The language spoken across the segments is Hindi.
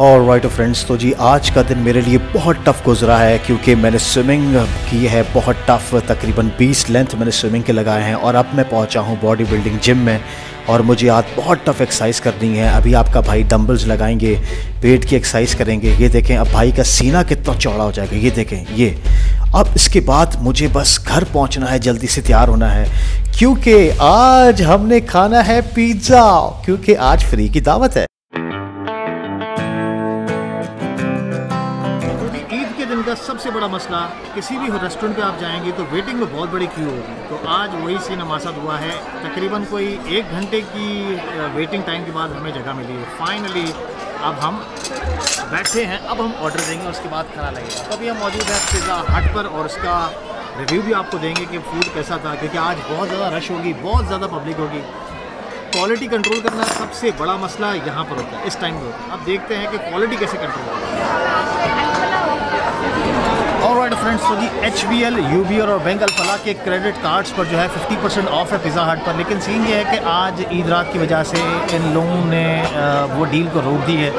और राइट फ्रेंड्स तो जी, आज का दिन मेरे लिए बहुत टफ गुजरा है क्योंकि मैंने स्विमिंग की है, बहुत टफ तकरीबन 20 लेंथ मैंने स्विमिंग के लगाए हैं और अब मैं पहुँचा हूँ बॉडी बिल्डिंग जिम में और मुझे आज बहुत टफ एक्सरसाइज करनी है। अभी आपका भाई डंबल्स लगाएँगे पेट की एक्सरसाइज करेंगे। ये देखें, अब भाई का सीना कितना चौड़ा हो जाएगा। ये देखें, ये। अब इसके बाद मुझे बस घर पहुँचना है, जल्दी से तैयार होना है। क्योंकि आज हमने खाना है पिज़्ज़ा क्योंकि आज फ्री की दावत है। सबसे बड़ा मसला, किसी भी रेस्टोरेंट पे आप जाएँगे तो वेटिंग में बहुत बड़ी क्यू होगी। तो आज वही सीन हमारे हुआ है। तकरीबन कोई एक घंटे की वेटिंग टाइम के बाद हमें जगह मिली। है फाइनली अब हम बैठे हैं, अब हम ऑर्डर देंगे उसके बाद खाना लगेगा। तो अभी हम मौजूद हैं पिज़्ज़ा हट पर और उसका रिव्यू भी आपको देंगे कि फ़ूड कैसा था, क्योंकि आज बहुत ज़्यादा रश होगी, बहुत ज़्यादा पब्लिक होगी। क्वालिटी कंट्रोल करना सबसे बड़ा मसला यहाँ पर होता है, इस टाइम पर होता है। अब देखते हैं कि क्वालिटी कैसे कंट्रोल होती है। फ्रेंड्स तो G H B L U B L और बैंक अल्फला के क्रेडिट कार्ड्स पर जो है 50 परसेंट ऑफ़ है पिज़्ज़ा हट पर। लेकिन सीन ये है कि आज ईद रात की वजह से इन लोगों ने वो डील को रोक दी है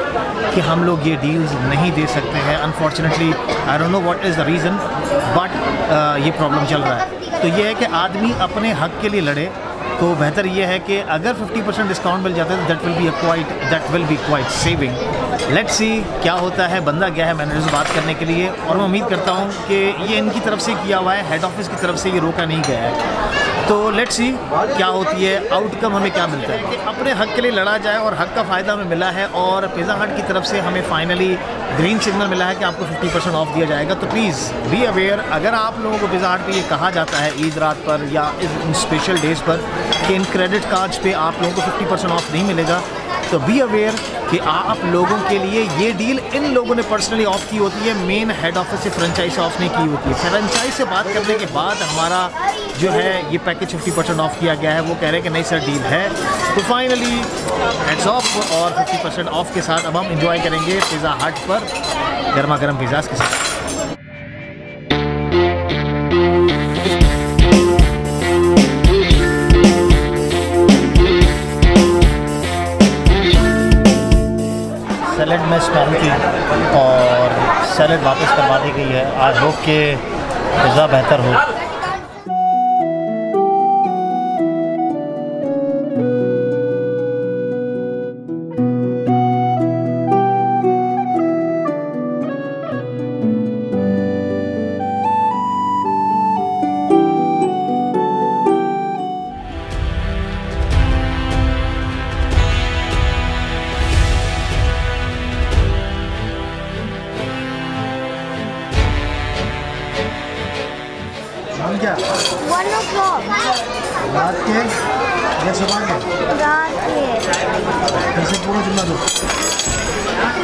कि हम लोग ये डील्स नहीं दे सकते हैं। Unfortunately I don't know what is the reason but ये प्रॉब्लम चल रहा है। तो ये है कि आदमी अपने हक के लिए लड़े तो बेहतर ये है कि अगर 50 परसेंट डिस्काउंट मिल जाता है तो that will be quite that will be quite saving let's see क्या होता है, बंदा गया है मैनेजर से बात करने के लिए और मैं उम्मीद करता हूँ कि ये इनकी तरफ़ से किया हुआ है हेड ऑफ़िस की तरफ़ से ये रोका नहीं गया है। तो लेट्स सी क्या होती है आउटकम हमें क्या मिलता है? कि अपने हक के लिए लड़ा जाए और हक का फ़ायदा हमें मिला है और पिज़्ज़ा हट की तरफ़ से हमें फाइनली ग्रीन सिग्नल मिला है कि आपको 50 परसेंट ऑफ़ दिया जाएगा। तो प्लीज़ बी अवेयर अगर आप लोगों को पिज़्ज़ा हट पर ये कहा जाता है ईद रात पर या इन स्पेशल डेज़ पर कि इन क्रेडिट कार्ड्स पे आप लोगों को 50 परसेंट ऑफ़ नहीं मिलेगा तो बी अवेयर कि आप लोगों के लिए ये डील इन लोगों ने पर्सनली ऑफ़ की होती है मेन हेड ऑफ़िस से फ्रेंचाइज ऑफ़ नहीं की होती है। फ्रेंचाइज से बात करने के बाद हमारा जो है, ये पैकेज 50 परसेंट ऑफ़ किया गया है। वो कह रहे हैं कि नहीं सर डील है। तो फाइनली हेड्स ऑफ़ और 50 परसेंट ऑफ़ के साथ अब हम इंजॉय करेंगे पिज़्ज़ा हट पर गर्मा गर्म पिज़्ज़ाज के साथ। सैलड में स्टॉल की और सैलड वापस करवा दी गई है आई होप कि पिज़्ज़ा बेहतर हो। क्या? रात के? या सुबह के? रात के। फिर से पूरा जुम्मा दो।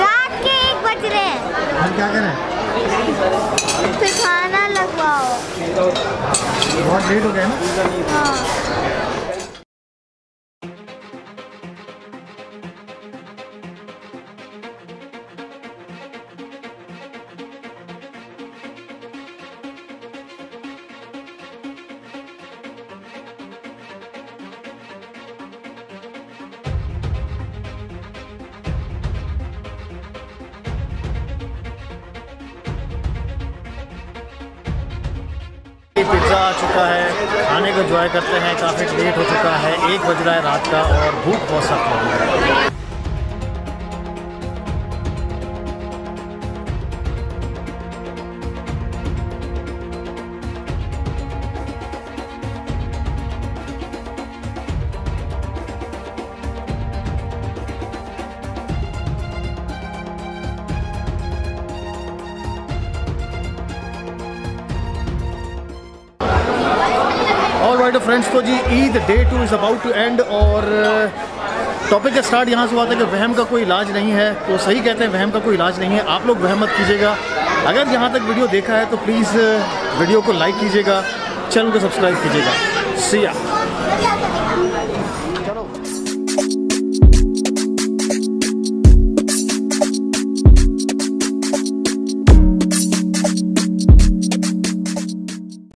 रात के एक बज रहे हैं। हम क्या करें? फिर खाना लगवाओ। बहुत लेट हो गया ना? हाँ। पिज़्ज़ा आ चुका है, खाने को इन्जॉय करते हैं काफ़ी लेट हो चुका है, एक बज रहा है रात का और भूख बहुत सख्त लगी है। राइट फ्रेंड्स तो जी Eid day two is about to end और टॉपिक का स्टार्ट यहाँ से हुआ था कि वहम का कोई इलाज नहीं है तो सही कहते हैं वहम का कोई इलाज नहीं है, आप लोग वह मत कीजिएगा। अगर यहाँ तक वीडियो देखा है तो प्लीज़ वीडियो को लाइक कीजिएगा चैनल को सब्सक्राइब कीजिएगा। सिया